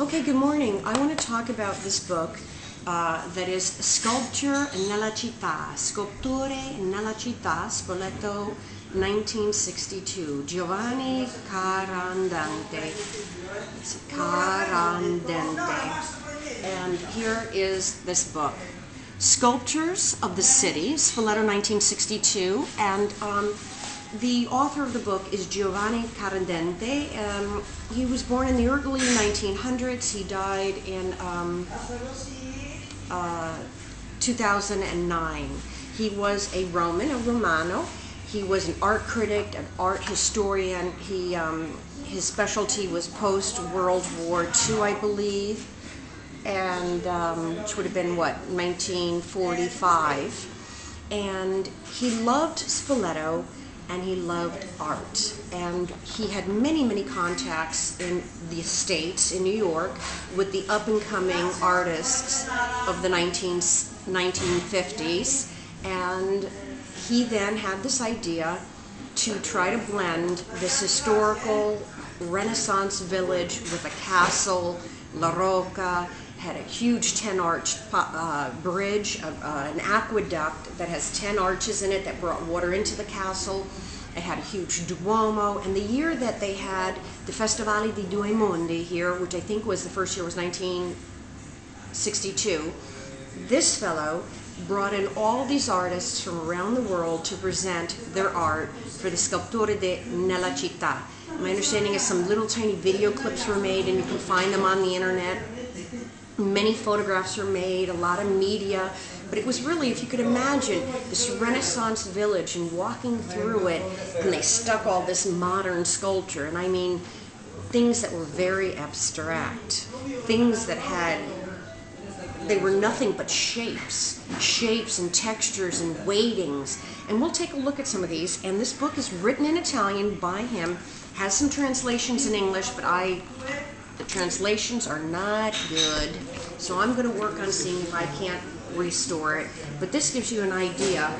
Okay, good morning. I want to talk about this book uh, that is Sculpture nella città, Sculpture nella città, Spoleto 1962, Giovanni Carandante. Carandente. And here is this book. Sculptures of the City, Spoleto 1962, and um, the author of the book is Giovanni Carandente. Um, he was born in the early 1900s. He died in um, uh, 2009. He was a Roman, a Romano. He was an art critic, an art historian. He um, his specialty was post World War II, I believe, and um, which would have been what 1945. And he loved Spoleto and he loved art. And he had many, many contacts in the States, in New York, with the up and coming artists of the 19, 1950s. And he then had this idea to try to blend this historical Renaissance village with a castle, La Rocca, had a huge 10 arch uh, bridge, uh, uh, an aqueduct that has 10 arches in it that brought water into the castle. It had a huge Duomo, and the year that they had the Festivale di Due Mondi here, which I think was the first year was 1962, this fellow brought in all these artists from around the world to present their art for the Sculpture de Nella Città. My understanding is some little tiny video clips were made, and you can find them on the internet Many photographs are made, a lot of media, but it was really, if you could imagine, this Renaissance village and walking through it, and they stuck all this modern sculpture, and I mean things that were very abstract, things that had, they were nothing but shapes, shapes and textures and weightings. And we'll take a look at some of these, and this book is written in Italian by him, has some translations in English, but I the translations are not good, so I'm going to work on seeing if I can't restore it. But this gives you an idea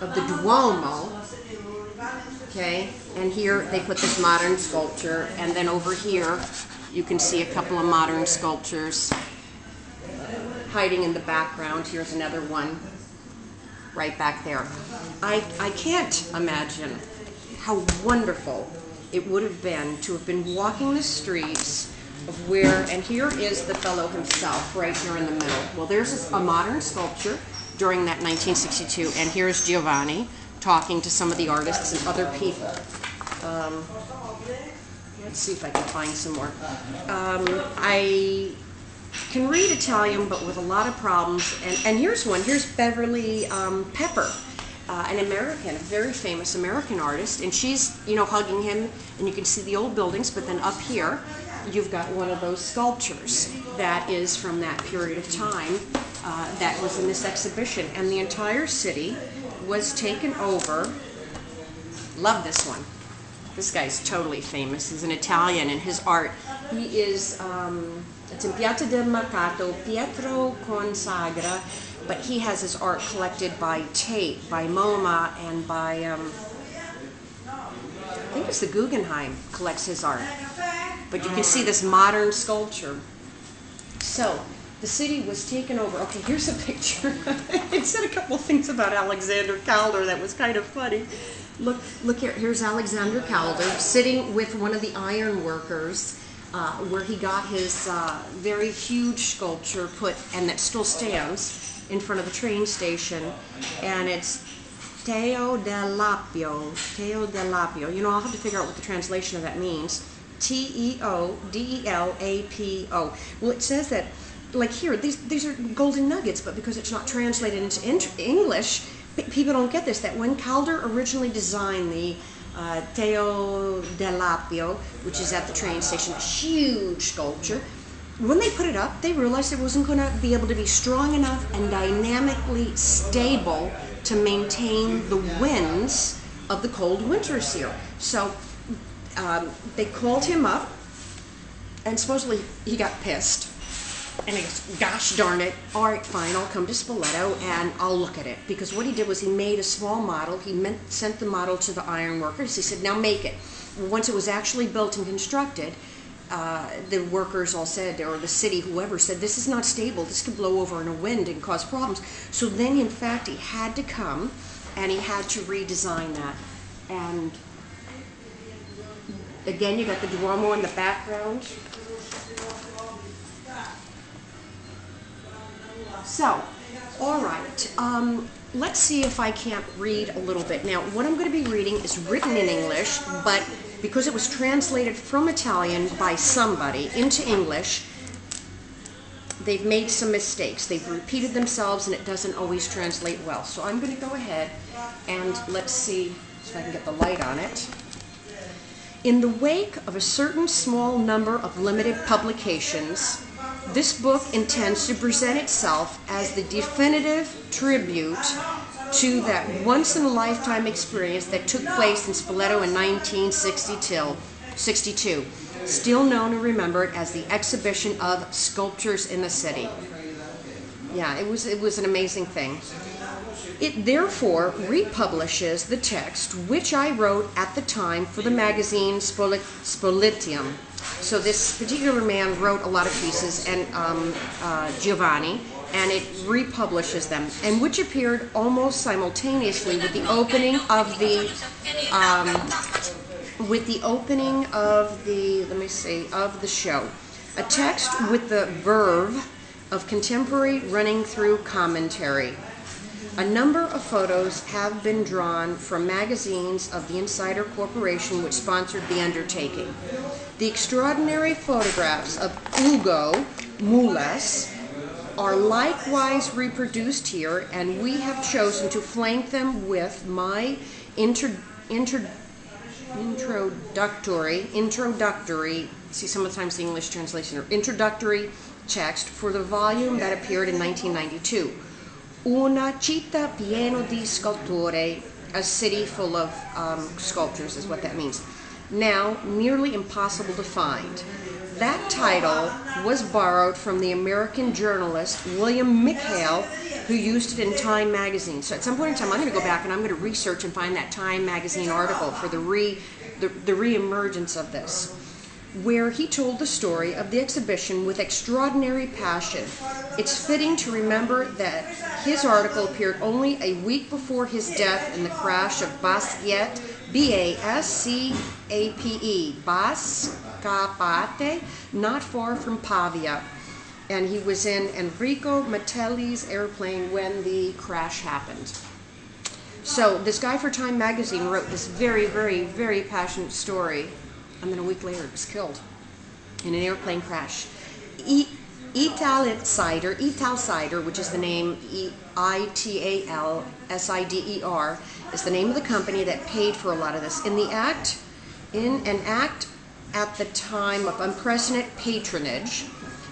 of the Duomo. Okay, and here they put this modern sculpture, and then over here you can see a couple of modern sculptures hiding in the background. Here's another one right back there. I, I can't imagine how wonderful it would have been to have been walking the streets of where, and here is the fellow himself right here in the middle. Well, there's a modern sculpture during that 1962, and here's Giovanni talking to some of the artists and other people. Um, let's see if I can find some more. Um, I can read Italian, but with a lot of problems. And, and here's one. Here's Beverly um, Pepper, uh, an American, a very famous American artist. And she's, you know, hugging him, and you can see the old buildings. But then up here, you've got one of those sculptures that is from that period of time uh, that was in this exhibition. And the entire city was taken over. Love this one. This guy's totally famous. He's an Italian, and his art, he is, um, it's in Piazza del Mercato, Pietro Consagra, but he has his art collected by Tate, by MoMA, and by, um, I think it's the Guggenheim collects his art. But you can see this modern sculpture. So, the city was taken over. Okay, here's a picture. it said a couple things about Alexander Calder that was kind of funny. Look, look here. Here's Alexander Calder sitting with one of the iron workers, uh, where he got his uh, very huge sculpture put, and that still stands in front of the train station, and it's Teodelapio. Teo del Lapio. You know, I'll have to figure out what the translation of that means. T E O D E L A P O. Well, it says that, like here, these these are golden nuggets, but because it's not translated into English, people don't get this. That when Calder originally designed the uh, Teo dell'Appio, which is at the train station, a huge sculpture. When they put it up, they realized it wasn't going to be able to be strong enough and dynamically stable to maintain the winds of the cold winters here. So um, they called him up, and supposedly he got pissed. And he goes, gosh darn it, all right, fine, I'll come to Spoleto and I'll look at it. Because what he did was he made a small model. He meant, sent the model to the ironworkers. He said, now make it. Once it was actually built and constructed, uh, the workers all said, or the city, whoever said, this is not stable. This could blow over in a wind and cause problems. So then, in fact, he had to come and he had to redesign that. And again, you got the Duomo in the background. So, all right. Um, let's see if I can't read a little bit. Now, what I'm going to be reading is written in English, but because it was translated from Italian by somebody into English, they've made some mistakes. They've repeated themselves and it doesn't always translate well. So I'm going to go ahead and let's see if I can get the light on it. In the wake of a certain small number of limited publications, this book intends to present itself as the definitive tribute to that once in a lifetime experience that took place in Spoleto in 1962, still known and remembered as the exhibition of sculptures in the city. Yeah, it was it was an amazing thing. It therefore republishes the text which I wrote at the time for the magazine Spoletium. So this particular man wrote a lot of pieces, and um, uh, Giovanni, and it republishes them, and which appeared almost simultaneously with the opening of the um, with the opening of the let me see of the show, a text with the verve of contemporary running through commentary. A number of photos have been drawn from magazines of the Italsider Corporation which sponsored the undertaking. The extraordinary photographs of Ugo Mulas are likewise reproduced here, and we have chosen to flank them with my inter, inter, introductory, introductory, see sometimes the English translation, or introductory text for the volume that appeared in 1992. Una città pieno di sculture, a city full of um, sculptures is what that means. Now, nearly impossible to find. That title was borrowed from the American journalist William McHale, who used it in Time magazine. So at some point in time, I'm going to go back and I'm going to research and find that Time magazine article for the re the, the re-emergence of this where he told the story of the exhibition with extraordinary passion. It's fitting to remember that his article appeared only a week before his death in the crash of Bascapè, B A S C A P E, Bascapate, not far from Pavia. And he was in Enrico Mattei's airplane when the crash happened. So, this guy for Time magazine wrote this very, very, very passionate story and then a week later it was killed in an airplane crash. E- Italsider, Ital Cider, which is the name E I T A L S I D E R, is the name of the company that paid for a lot of this. In the act, in an act at the time of unprecedented patronage,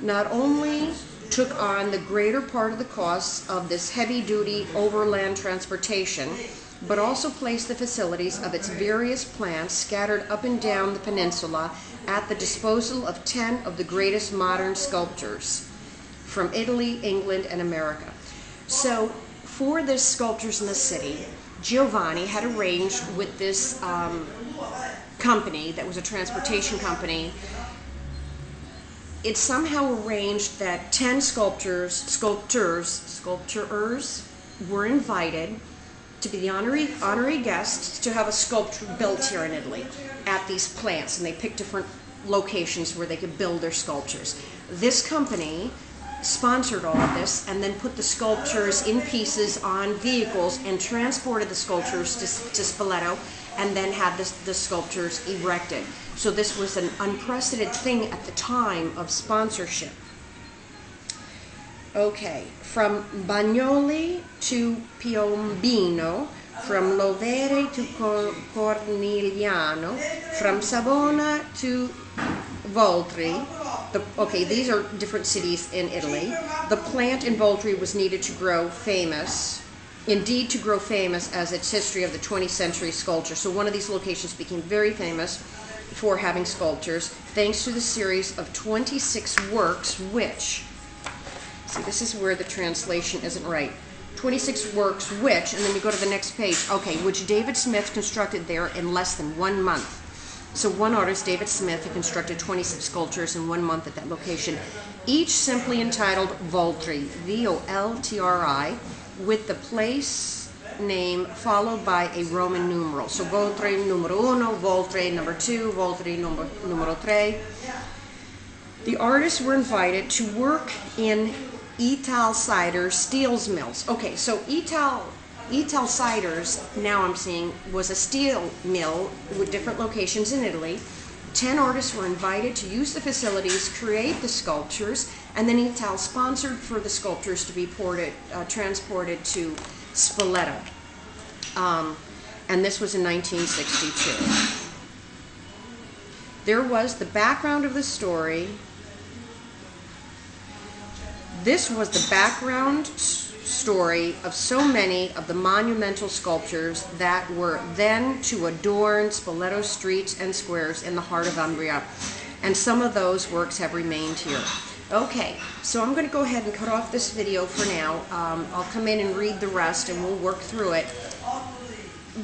not only took on the greater part of the costs of this heavy duty overland transportation, but also placed the facilities of its various plants scattered up and down the peninsula at the disposal of 10 of the greatest modern sculptors from Italy, England, and America. So, for the sculptures in the city, Giovanni had arranged with this um, company that was a transportation company. It somehow arranged that 10 sculptors, sculptors, sculptors were invited to be the honorary, honorary guests to have a sculpture built here in Italy at these plants, and they picked different locations where they could build their sculptures. This company sponsored all of this and then put the sculptures in pieces on vehicles and transported the sculptures to, to Spoleto and then had the, the sculptures erected. So this was an unprecedented thing at the time of sponsorship. Okay, from Bagnoli to Piombino, from Lovere to Cornigliano, from Savona to Voltri. The, okay, these are different cities in Italy. The plant in Voltri was needed to grow famous, indeed to grow famous as its history of the 20th century sculpture. So one of these locations became very famous for having sculptures thanks to the series of 26 works which See, this is where the translation isn't right. 26 works which, and then you go to the next page, okay, which David Smith constructed there in less than one month. So one artist, David Smith, had constructed 26 sculptures in one month at that location, each simply entitled Voltri, V-O-L-T-R-I, with the place name followed by a Roman numeral. So Voltri numero uno, Voltri number two, Voltri numero, numero tre. The artists were invited to work in Italsider Steels Mills. Okay, so Ital Ciders, now I'm seeing, was a steel mill with different locations in Italy. Ten artists were invited to use the facilities, create the sculptures, and then Ital sponsored for the sculptures to be ported, uh, transported to Spoleto. Um, and this was in 1962. There was the background of the story. This was the background story of so many of the monumental sculptures that were then to adorn Spoleto streets and squares in the heart of Umbria. And some of those works have remained here. Okay, so I'm going to go ahead and cut off this video for now. Um, I'll come in and read the rest and we'll work through it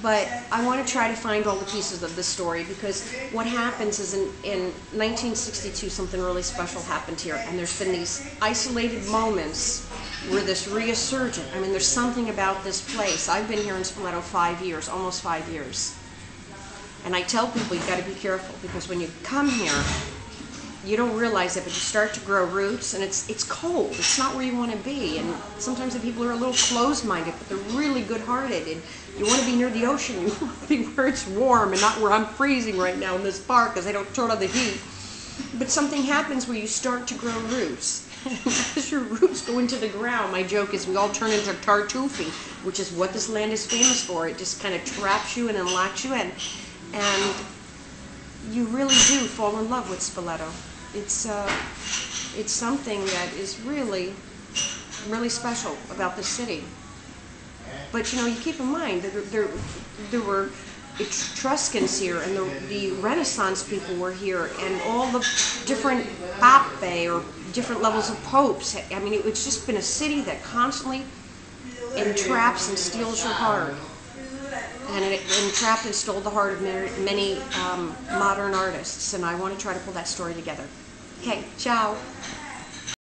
but I want to try to find all the pieces of this story because what happens is in, in 1962 something really special happened here and there's been these isolated moments where this resurgent, I mean there's something about this place. I've been here in Spoleto five years, almost five years. And I tell people you've got to be careful because when you come here, you don't realize it, but you start to grow roots, and it's it's cold. It's not where you want to be, and sometimes the people are a little closed-minded, but they're really good-hearted, and you want to be near the ocean. You want to be where it's warm and not where I'm freezing right now in this park because I don't turn on the heat. But something happens where you start to grow roots. As your roots go into the ground, my joke is we all turn into Tartufi, which is what this land is famous for. It just kind of traps you and locks you in. And you really do fall in love with Spoleto it's uh, it's something that is really really special about the city. But you know, you keep in mind that there there, were Etruscans here, and the, the Renaissance people were here, and all the different papae or different levels of popes. I mean, it's just been a city that constantly entraps and steals your heart. And it entrapped and stole the heart of many um, modern artists, and I want to try to pull that story together. Okay, ciao.